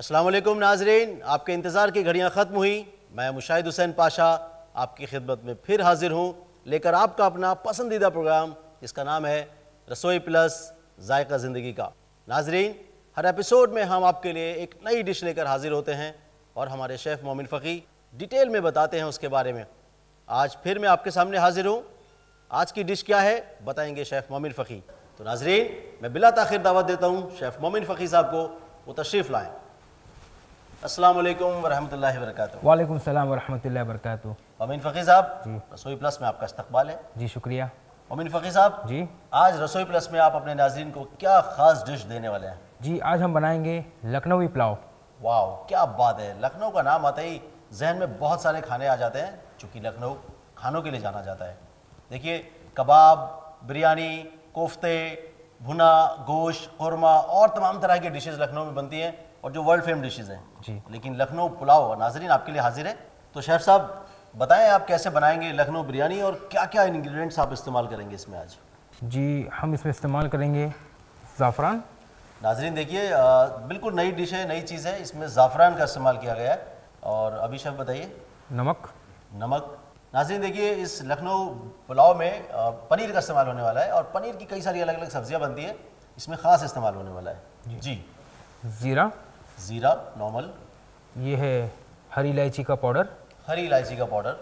वालेकुम नाजरीन, आपके इंतज़ार की घड़ियाँ ख़त्म हुई। मैं मुशाहिद हुसैन पाशा आपकी खिदमत में फिर हाजिर हूँ लेकर आपका अपना पसंदीदा प्रोग्राम, जिसका नाम है रसोई प्लस जायका ज़िंदगी का। नाजरीन, हर एपिसोड में हम आपके लिए एक नई डिश लेकर हाजिर होते हैं और हमारे शेफ़ मोमिन फ़की डिटेल में बताते हैं उसके बारे में। आज फिर मैं आपके सामने हाजिर हूँ। आज की डिश क्या है, बताएँगे शेफ़ मोमिन फ़की तो नाजरीन, मैं बिला तखिर दावत देता हूँ, शेफ़ मोमिन फ़की साहब को वो तशरीफ़ लाएँ। अस्सलाम वालेकुम वरहमतुल्लाहि वबरकातुहू वालेकुम सलाम वरहमतुल्लाहि वबरकातुहू मोमिन फ़की साहब रसोई प्लस में आपका इस्तकबाल है। जी शुक्रिया। मोमिन फ़की साहब जी। आज रसोई प्लस में आप अपने नाजरीन को क्या ख़ास डिश देने वाले हैं? जी आज हम बनाएँगे लखनवी पुलाव। वाह क्या बात है। लखनऊ का नाम आते ही जहन में बहुत सारे खाने आ जाते हैं चूँकि लखनऊ खानों के लिए जाना जाता है। देखिए कबाब बिरयानी कोफ्ते भुना गोश्त कौरमा और तमाम तरह की डिशेज़ लखनऊ में बनती हैं। और जो वर्ल्ड फेम डिशेज़ हैं। जी। लेकिन लखनऊ पुलाव नाजरीन आपके लिए हाजिर है। तो शेफ़ साहब बताएँ आप कैसे बनाएँगे लखनऊ बिरयानी और क्या क्या इंग्रेडिएंट्स आप इस्तेमाल करेंगे इसमें आज? जी हम इसमें इस्तेमाल करेंगे ज़ाफ़रान। नाजरीन देखिए बिल्कुल नई डिश है नई चीज़ है। इसमें ज़ाफ़रान का इस्तेमाल किया गया है। और अभी शेफ़ बताइए। नमक। नमक। नाजरीन देखिए इस लखनऊ पुलाव में पनीर का इस्तेमाल होने वाला है और पनीर की कई सारी अलग अलग सब्ज़ियाँ बनती है। इसमें ख़ास इस्तेमाल होने वाला है। जी। ज़ीरा। ज़ीरा नॉर्मल ये है हरी इलायची का पाउडर। हरी इलायची का पाउडर।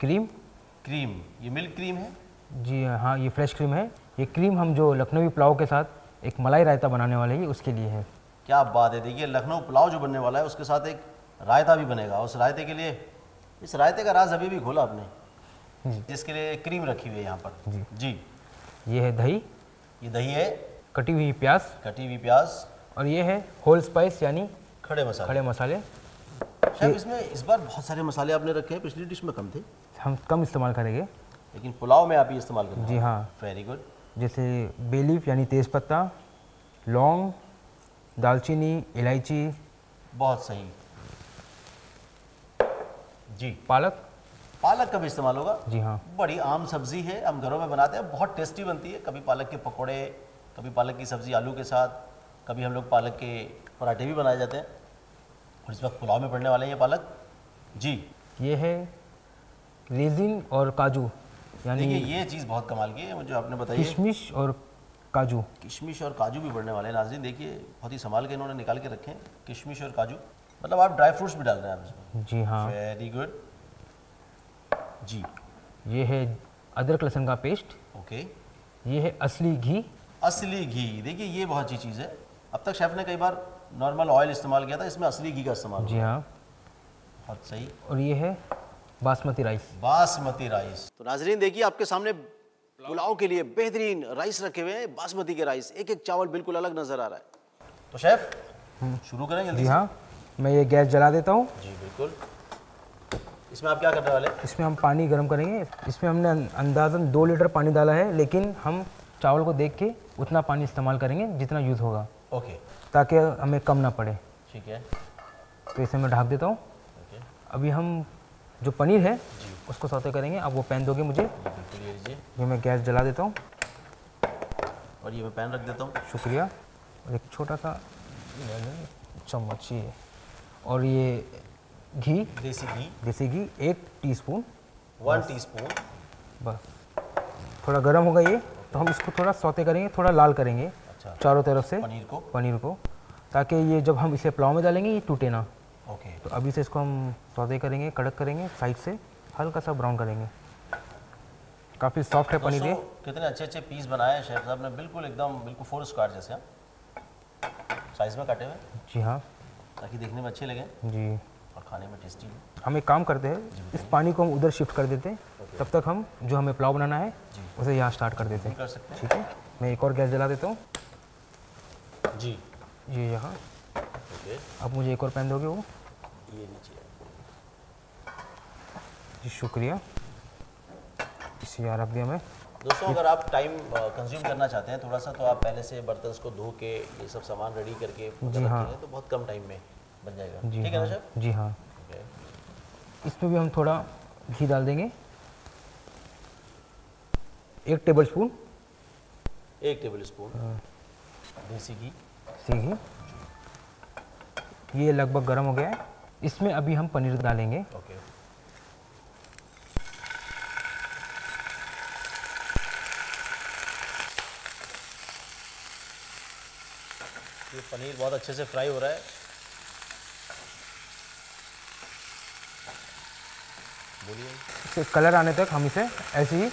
क्रीम। क्रीम। ये मिल्क क्रीम है? जी हाँ ये फ्रेश क्रीम है। ये क्रीम हम जो लखनवी पुलाव के साथ एक मलाई रायता बनाने वाले हैं उसके लिए है। क्या बात है देखिए लखनऊ पुलाव जो बनने वाला है उसके साथ एक रायता भी बनेगा। उस रायते के लिए इस रायते का राज अभी भी खोला आपने? जिसके लिए क्रीम रखी हुई है यहाँ पर। जी। जी। ये है दही। ये दही है। कटी हुई प्याज। कटी हुई प्याज। और ये है होल स्पाइस यानी खड़े मसाले। खड़े मसाले। शायद इसमें इस बार बहुत सारे मसाले आपने रखे हैं पिछली डिश में कम थे। हम कम इस्तेमाल करेंगे। लेकिन पुलाव में आप ये इस्तेमाल करेंगे जी हाँ। वेरी गुड जैसे बेलीफ यानी तेज़पत्ता लौंग दालचीनी इलायची। बहुत सही। जी। पालक। पालक का भी इस्तेमाल होगा। जी हाँ। बड़ी आम सब्ज़ी है हम घरों में बनाते हैं बहुत टेस्टी बनती है। कभी पालक के पकौड़े कभी पालक की सब्ज़ी आलू के साथ कभी हम लोग पालक के पराठे भी बनाए जाते हैं। और इस वक्त पुलाव में पड़ने वाले हैं ये पालक। जी। ये है रेजिन और काजू यानी देखिए ये चीज़ बहुत कमाल की है मुझे आपने बताई किशमिश और काजू। किशमिश और काजू भी पड़ने वाले हैं नाजरीन देखिए बहुत ही संभाल के इन्होंने निकाल के रखे हैं किशमिश और काजू। मतलब आप ड्राई फ्रूट्स भी डाल रहे हैं आप इसमें। जी हाँ। Very good. जी। ये है अदरक लहसुन का पेस्ट। ओके। ये है असली घी। असली घी। देखिए ये बहुत अच्छी चीज़ है। अब तक शेफ़ ने कई बार नॉर्मल ऑयल इस्तेमाल किया था इसमें असली घी का इस्तेमाल जी हाँ। बहुत सही। और ये है बासमती राइस। बासमती राइस। तो नाजरीन देखिए आपके सामने पुलाव के लिए बेहतरीन राइस रखे हुए हैं बासमती के राइस। एक एक चावल बिल्कुल अलग नज़र आ रहा है। तो शेफ शुरू करें जल्दी जी हाँ मैं ये गैस जला देता हूँ। जी बिल्कुल। इसमें आप क्या करने वाले हैं? इसमें हम पानी गर्म करेंगे। इसमें हमने अं- अंदाज़न दो लीटर पानी डाला है लेकिन हम चावल को देख के उतना पानी इस्तेमाल करेंगे जितना यूज़ होगा। ओके। ताकि हमें कम ना पड़े। ठीक है। तो इसे मैं ढाक देता हूँ। अभी हम जो पनीर है उसको सौते करेंगे। आप वो पैन दोगे मुझे। ये मैं गैस जला देता हूँ। और ये मैं पैन रख देता हूँ। शुक्रिया। और एक छोटा सा चम्मच ये। और ये घी। देसी घी। देसी घी एक टीस्पून। One teaspoon. बस। थोड़ा गर्म होगा ये। तो हम इसको थोड़ा सौते करेंगे थोड़ा लाल करेंगे। चारों तरफ़ से? पनीर को? पनीर को। ताकि ये जब हम इसे पुलाव में डालेंगे ये टूटे ना। ओके। तो अभी से इसको हम सौते करेंगे कड़क करेंगे साइड से हल्का सा ब्राउन करेंगे। काफ़ी सॉफ्ट है पनीर ये। कितने अच्छे अच्छे पीस बनाए हैं शेफ साहब ने। बिल्कुल एकदम बिल्कुल फोर स्क्वायर जैसे साइज़ में काटे हुए। जी हाँ। ताकि देखने में अच्छे लगे। जी। और खाने में टेस्टी हम एक काम करते हैं इस पानी को हम उधर शिफ्ट कर देते हैं। तब तक हम जो हमें पुलाव बनाना है उसे यहाँ स्टार्ट कर देते हैं। ठीक है? मैं एक और गैस जला देता हूँ हैं। जी। ये यहाँ। ओके। अब मुझे एक और पेन दोगे वो? ये नीचे जी शुक्रिया। इसे यहाँ रख दिया मैं। दोस्तों अगर आप टाइम कंज्यूम करना चाहते हैं थोड़ा सा तो आप पहले से बर्तन को धो के ये सब सामान रेडी करके जी हाँ। तो बहुत कम टाइम में बन जाएगा। जी ठीक है ना हाँ। शेफ जी हाँ। इसमें भी हम थोड़ा घी डाल देंगे। एक टेबल स्पून एक टेबल स्पून देसी घी। से ये लगभग गर्म हो गया है। इसमें अभी हम पनीर डालेंगे। ओके। ये पनीर बहुत अच्छे से फ्राई हो रहा है। बोलिए। कलर आने तक हम इसे ऐसे ही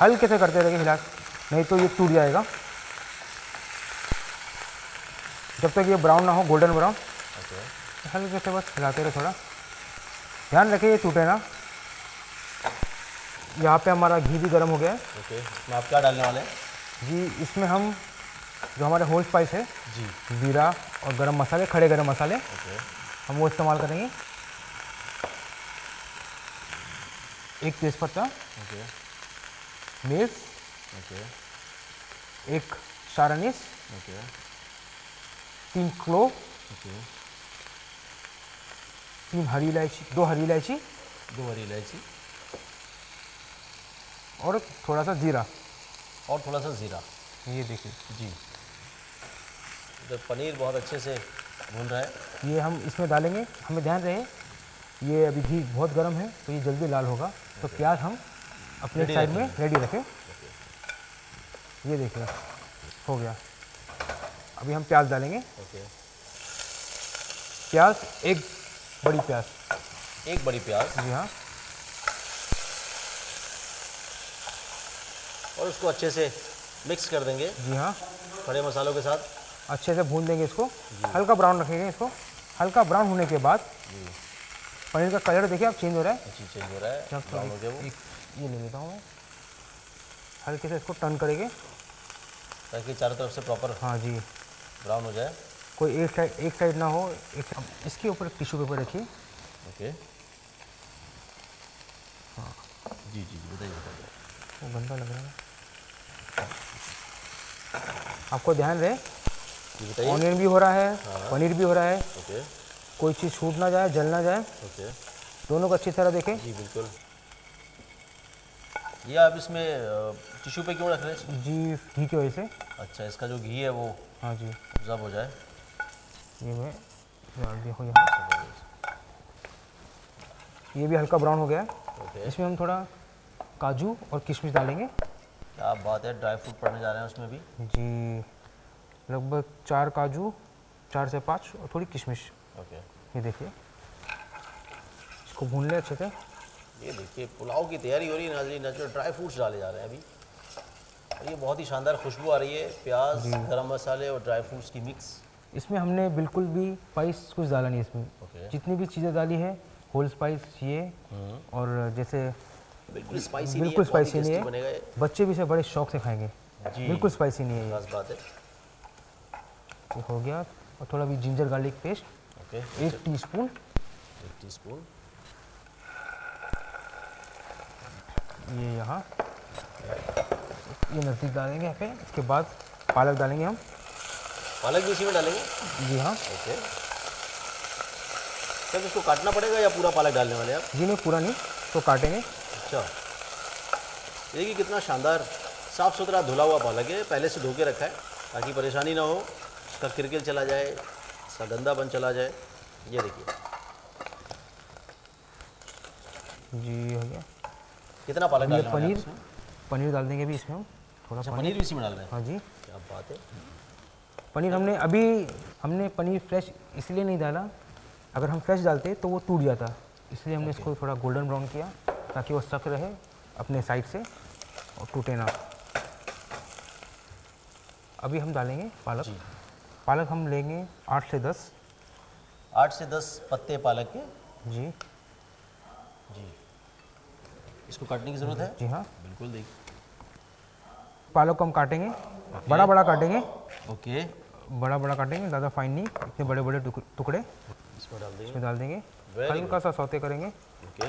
हल्के से करते रहेंगे हिला नहीं तो ये टूट जाएगा। जब तक ये ब्राउन ना हो गोल्डन ब्राउन हल्के से बस हिलाते रहे थोड़ा। ध्यान रखिए ये टूटे ना। यहाँ पे हमारा घी भी गर्म हो गया है। ओके इसमें आप क्या डालने वाले हैं? जी इसमें हम जो हमारे होल स्पाइस है जी। जीरा और गरम मसाले खड़े गरम मसाले ओके हम वो इस्तेमाल करेंगे। एक तेज़पत्ता। ओके मिर्च। ओके एक शारानिस ओके तीन क्लो तीन हरी इलायची दो हरी इलायची दो हरी इलायची। और थोड़ा सा जीरा। और थोड़ा सा ज़ीरा। ये देखिए। जी। इधर पनीर बहुत अच्छे से भून रहा है। ये हम इसमें डालेंगे। हमें ध्यान रहे ये अभी घी बहुत गर्म है तो ये जल्दी लाल होगा। तो प्याज हम अपने साइड में रेडी रखें। ये देखिए हो गया। अभी हम प्याज डालेंगे। ओके। प्याज एक बड़ी प्याज। एक बड़ी प्याज। जी हाँ। और उसको अच्छे से मिक्स कर देंगे। जी हाँ। खड़े मसालों के साथ। अच्छे से भून देंगे इसको। हल्का ब्राउन रखेंगे इसको। हल्का ब्राउन होने के बाद पनीर का कलर देखिए आप चेंज हो रहा है। अच्छी चेंज हो रहा है। जब ब्राउन हो गया वो। ये ले लेता हूँ हल्के से इसको टर्न करेंगे। ताकि चारों तरफ़ से प्रॉपर हाँ जी। ब्राउन हो जाए। कोई एक साइड एक साइड ना हो एक इसके ऊपर टिश्यू पेपर रखिए। ओके। जी जी जी बताइए बताइए। वो गंदा लग रहा है। आपको ध्यान रहे बताइए। ऑनियन भी हो रहा है हाँ। पनीर भी हो रहा है। ओके। कोई चीज़ छूट ना जाए जल ना जाए। ओके। दोनों को अच्छी तरह देखें। जी बिल्कुल। ये आप इसमें टिश्यू पे क्यों रख रहे हैं? जी घी की वजह से। अच्छा इसका जो घी है वो। हाँ जी। जब हो जाए। ये मैं डाल दिया हूँ यहाँ। ये भी हल्का ब्राउन हो गया है। इसमें हम थोड़ा काजू और किशमिश डालेंगे। क्या बात है ड्राई फ्रूट पड़ने जा रहे हैं उसमें भी। जी। लगभग चार काजू चार से पाँच और थोड़ी किशमिश। ओके। ये देखिए। इसको भून लें अच्छे से। ये देखिए पुलाव की तैयारी हो रही है नाजरी नेचुरल ड्राई फ्रूट्स डाले जा रहे हैं अभी। ये बहुत ही शानदार खुशबू आ रही है। प्याज गरम मसाले और ड्राई फ्रूट्स की मिक्स। इसमें हमने बिल्कुल भी स्पाइस कुछ डाला नहीं इसमें। ओके जितनी भी चीज़ें डाली है होल स्पाइस ये। और जैसे बिल्कुल स्पाइसी बिल्कुल नहीं स्पाइसी नहीं है। बच्चे भी इसे बड़े शौक से खाएँगे। बिल्कुल स्पाइसी नहीं है ये। बात है। ये हो गया। और थोड़ा भी जिंजर गार्लिक पेस्ट ओके एक टीस्पून एक टीस्पून ये यहाँ। ये नज़दीक डालेंगे यहाँ पे इसके बाद पालक डालेंगे हम। पालक भी इसी में डालेंगे? जी हाँ। ओके। सर इसको काटना पड़ेगा या पूरा पालक डालने वाले आप? जी नहीं पूरा नहीं तो काटेंगे। अच्छा। देखिए कितना शानदार साफ़ सुथरा धुला हुआ पालक है। पहले से धो के रखा है ताकि परेशानी ना हो उसका किरकिल चला जाए इसका गंदापन चला जाए। ये देखिए। जी हो गया। कितना पालक डालने पनीर पनीर डाल देंगे अभी इसमें हम। थोड़ा अच्छा पनीर भी इसी में डाल रहे हैं? हाँ जी। क्या बात है। पनीर हमने अभी हमने पनीर फ्रेश इसलिए नहीं डाला अगर हम फ्रेश डालते तो वो टूट जाता। इसलिए हमने इसको थोड़ा गोल्डन ब्राउन किया ताकि वो सख्त रहे अपने साइड से और टूटे ना। अभी हम डालेंगे पालक। पालक हम लेंगे आठ से दस। आठ से दस पत्ते पालक के? जी। जी। इसको काटने की ज़रूरत है? जी हाँ। बिल्कुल देखिए पालक को हम काटेंगे। बड़ा बड़ा काटेंगे। ओके। बड़ा बड़ा काटेंगे ज़्यादा फाइन नहीं। इतने बड़े बड़े टुकड़े। इसमें डाल देंगे। इसमें डाल देंगे। हल्का सा सौते करेंगे। ओके।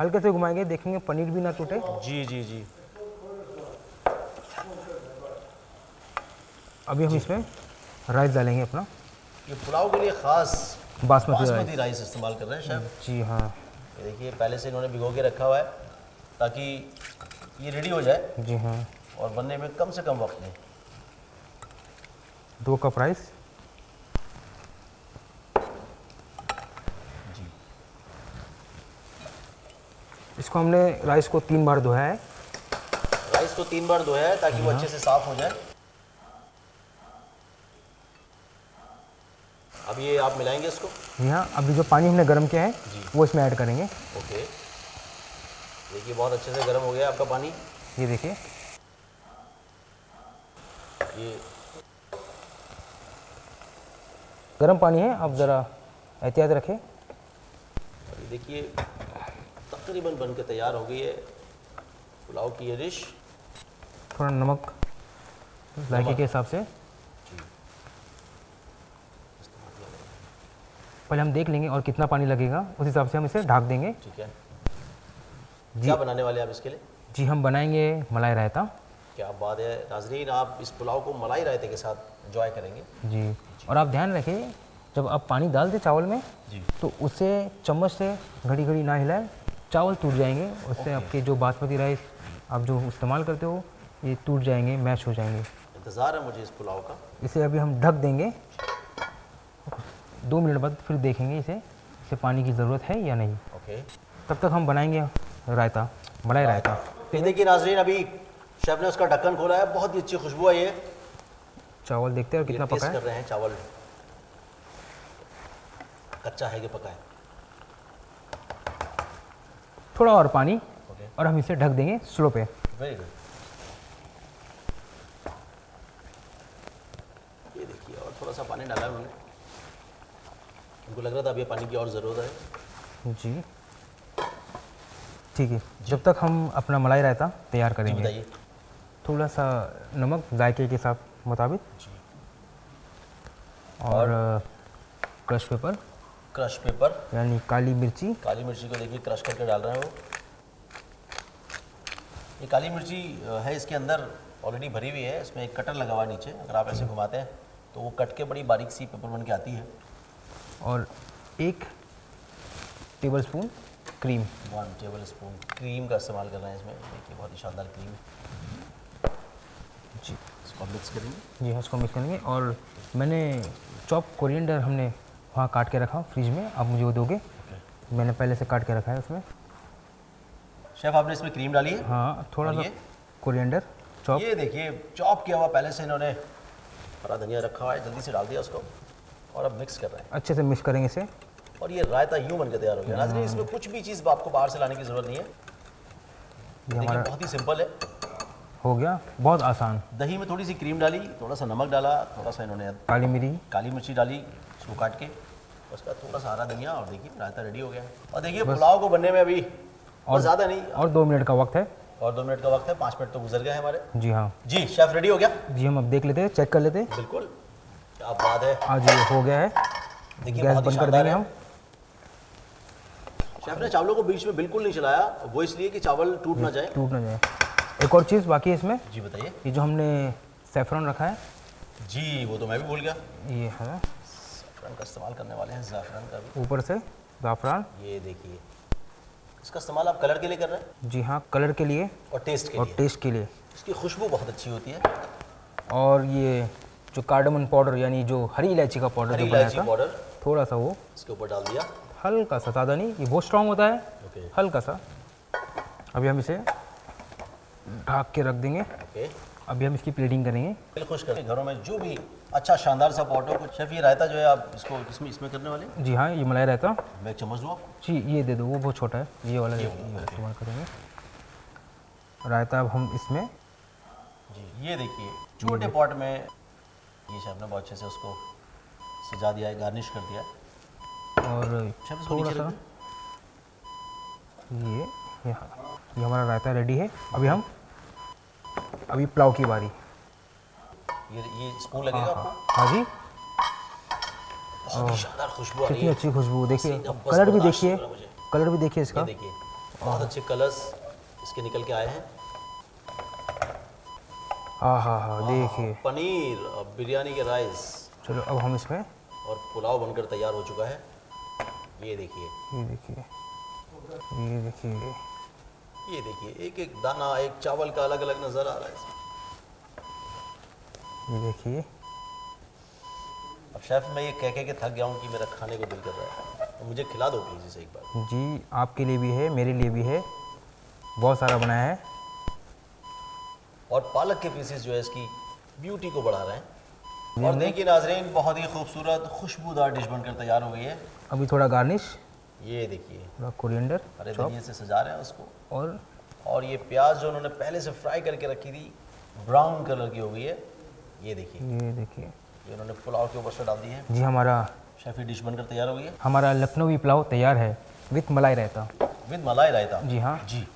हल्के से घुमाएँगे देखेंगे पनीर भी ना टूटे। जी जी जी। अभी हम इसमें राइस डालेंगे अपना। ये पुलाव के लिए ख़ास बासमती राइस बासमती राइस इस्तेमाल कर रहे हैं शेफ जी हाँ। देखिए पहले से इन्होंने भिगो के रखा हुआ है ताकि ये रेडी हो जाए। जी हाँ। और बनने में कम से कम वक्त लें। दो कप राइस जी। इसको हमने राइस को तीन बार धोया है। राइस को तीन बार धोया है ताकि वो हाँ। अच्छे से साफ़ हो जाए। अब ये आप मिलाएँगे इसको? जी हाँ अभी जो पानी हमने गर्म किया है वो इसमें ऐड करेंगे। ओके देखिए बहुत अच्छे से गर्म हो गया आपका पानी। ये देखिए। ये गर्म पानी है आप ज़रा एहतियात रखें। देखिए तकरीबन बन के तैयार हो गई है पुलाव की ये डिश। थोड़ा नमक जायके के हिसाब से। पहले हम देख लेंगे और कितना पानी लगेगा उस हिसाब से हम इसे ढक देंगे। ठीक है। क्या बनाने वाले आप इसके लिए? जी हम बनाएँगे मलाई रायता। क्या बात है नाजरीन आप इस पुलाव को मलाई रायते के साथ इंजॉय करेंगे। जी और आप ध्यान रखिए जब आप पानी डाल दें चावल में जी। तो उसे चम्मच से घड़ी घड़ी ना हिलाएँ चावल टूट जाएँगे उससे आपके जो बासमती राइस आप जो इस्तेमाल करते हो ये टूट जाएँगे मैश हो जाएँगे। इंतज़ार है मुझे इस पुलाव का। इसे अभी हम ढक देंगे। दो मिनट बाद फिर देखेंगे इसे इसे पानी की ज़रूरत है या नहीं। ओके। तब तक हम बनाएँगे। रायता मलाई रायता। ये देखिए नाजरीन अभी शेफ ने उसका ढक्कन खोला है बहुत ही अच्छी खुशबू आई है। चावल देखते हैं और कितना पका है। कर रहे हैं चावल। कच्चा है कि पका है? थोड़ा और पानी ओके और हम इसे ढक देंगे स्लो पे। वेरी गुड ये देखिए और थोड़ा सा पानी डाला है उन्होंने। उनको लग रहा था ये पानी की और ज़रूरत है। जी। ठीक है। जब तक हम अपना मलाई रायता तैयार करेंगे। थोड़ा सा नमक जायके के साथ मुताबिक। और क्रश पेपर। Crush paper. यानी काली मिर्ची। काली मिर्ची को देखिए क्रश करके डाल रहे हैं वो। ये काली मिर्ची है इसके अंदर ऑलरेडी भरी हुई है। इसमें एक कटर लगा हुआ है नीचे। अगर आप ऐसे घुमाते हैं तो वो कट के बड़ी बारीक सी पेपर बन के आती है। और एक tablespoon cream one tablespoon cream का इस्तेमाल कर रहे हैं इसमें। देखिए बहुत ही शानदार क्रीम जी इसको मिक्स करेंगे। जी हाँ उसको मिक्स करेंगे। और मैंने चॉप कोरिएंडर हमने वहाँ काट के रखा फ्रिज में। आप मुझे वो दोगे? Okay. मैंने पहले से काट के रखा है उसमें। शेफ आपने इसमें क्रीम डाली है? हाँ थोड़ा सा कोरिएंडर चॉप ये देखिए चॉप किया हुआ पहले से इन्होंने। हरा धनिया रखा हुआ है जल्दी से डाल दिया उसको। और अब मिक्स कर रहे हैं। अच्छे से मिक्स करेंगे इसे। और ये रायता यूँ बन के तैयार हो गया। नाजरीन इसमें कुछ भी चीज़ आपको बाहर से लाने की ज़रूरत नहीं है। ये देखिए बहुत ही सिंपल है। हो गया। बहुत आसान। दही में थोड़ी सी क्रीम डाली थोड़ा सा नमक डाला थोड़ा सा इन्होंने काली मिरी। काली मिर्ची डाली उसको काट के उसका थोड़ा सा हरा धनिया और देखिए रायता रेडी हो गया और देखिए पुलाव को बनने में अभी और ज़्यादा नहीं। और दो मिनट का वक्त है। और दो मिनट का वक्त है पाँच मिनट तो गुजर गए हैं हमारे। जी हाँ। जी शेफ रेडी हो गया? जी हम अब देख लेते हैं चेक कर लेते हैं। बिल्कुल। क्या बात है। आज ये हो गया है। देखिए गैस बंद कर देंगे हम। शेफ ने चावलों को बीच में बिल्कुल नहीं चलाया वो इसलिए कि चावल टूट ना जाए। टूट ना जाए। एक और चीज़ बाकी है इसमें? जी बताइए। ये जो हमने सेफ्रॉन रखा है। जी वो तो मैं भी भूल गया। ये है। ज़ाफ़रान का इस्तेमाल करने वाले हैं ज़ाफ़रान का भी। ऊपर से ज़ाफ़रान ये देखिए। इसका इस्तेमाल आप कलर के लिए कर रहे हैं? जी हाँ कलर के लिए और टेस्ट के और लिए। टेस्ट के लिए। इसकी खुशबू बहुत अच्छी होती है। और ये जो कार्डमन पाउडर यानी जो हरी इलायची का पाउडर जो बनाया था पाउडर थोड़ा सा वो। इसके ऊपर डाल दिया। हल्का सा ज़्यादा नहीं ये बहुत स्ट्रांग होता है। ओके हल्का सा अभी हम इसे ढाक के रख देंगे। ओके अभी हम इसकी प्लेटिंग करेंगे। दिल खुश करें घरों में जो भी अच्छा शानदार सा पॉट हो कुछ शेफ ये रायता जो है आप इसको इसमें इसमें करने वाले? जी हाँ ये मलाई रहता मैं चम्मच दूँ आपको जी ये दे दो वो बहुत छोटा है। ये वाला इस्तेमाल करेंगे। रायता अब हम इसमें जी ये देखिए छोटे पॉट में ये शेफ ने बहुत अच्छे से उसको सजा दिया है गार्निश कर दिया है। और थोड़ा सा। ये यहाँ ये हमारा रायता रेडी है। अभी हम अभी पुलाव की बारी। ये ये स्पून लगेगा आपको? हाँ जी। शानदार खुशबू कितनी अच्छी खुशबू देखिए कलर भी देखिए। हो है। कलर भी देखिए इसका। देखिए बहुत अच्छे कलर्स इसके निकल के आए हैं। हाँ हाँ हाँ देखिए। पनीर और बिरयानी के राइस चलो अब हम इसमें और पुलाव बनकर तैयार हो चुका है। ये देखिए। ये देखिए। ये देखिए ये देखिए एक एक दाना एक चावल का अलग अलग नज़र आ रहा है इसमें। ये देखिए। अब शेफ मैं ये कह कह के थक गया हूँ कि मेरा खाने को दिल कर रहा है। तो मुझे खिला दो प्लीज़ इसे एक बार। जी आपके लिए भी है मेरे लिए भी है। बहुत सारा बनाया है। और पालक के पीसेस जो है इसकी ब्यूटी को बढ़ा रहे हैं। और देखिए नाजरीन बहुत ही खूबसूरत खुशबूदार डिश बनकर तैयार हो गई है। अभी थोड़ा गार्निश। ये देखिए। थोड़ा कोरिएंडर अरे धनिए से सजा रहे हैं उसको। और? और ये प्याज जो उन्होंने पहले से फ्राई करके रखी थी ब्राउन कलर की हो गई है। ये देखिए। ये देखिए। ये उन्होंने पुलाव के ऊपर से डाल दी है। जी हमारा शेफी डिश बनकर तैयार हो गई है। हमारा लखनवी पुलाव तैयार है विथ मलाई रहता विद मलाई रायता। जी हाँ। जी।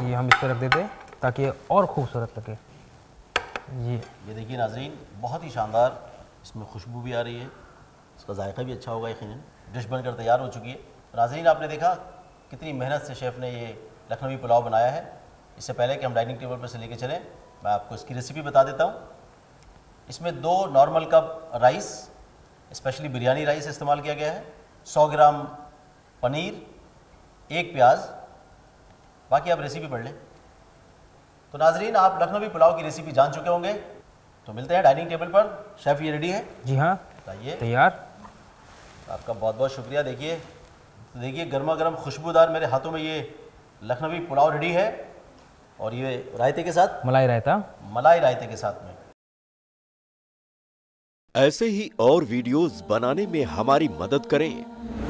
ये हम इस पर रख देते हैं ताकि और खूबसूरत लगे। ये ये देखिए नाजरीन, बहुत ही शानदार इसमें खुशबू भी आ रही है। इसका जायका भी अच्छा होगा यकीन डिश बनकर तैयार हो चुकी है। नाजरीन, आपने देखा कितनी मेहनत से शेफ़ ने ये लखनवी पुलाव बनाया है। इससे पहले कि हम डाइनिंग टेबल पर से लेके चलें, मैं आपको इसकी रेसिपी बता देता हूँ। इसमें दो normal cup rice specially biryani rice इस्तेमाल किया गया है। 100 ग्राम पनीर, एक प्याज। बाकी आप रेसिपी पढ़ लें। तो नाजरीन आप लखनवी पुलाव की रेसिपी जान चुके होंगे। तो मिलते हैं डाइनिंग टेबल पर। शेफ़ ये रेडी है? जी हाँ। बताइए। तैयार। आपका बहुत बहुत शुक्रिया। देखिए तो देखिए गर्मा गर्म खुशबूदार मेरे हाथों में ये लखनवी पुलाव रेडी है। और ये रायते के साथ? मलाई रायता। मलाई रायते के साथ में। ऐसे ही और वीडियोस बनाने में हमारी मदद करें।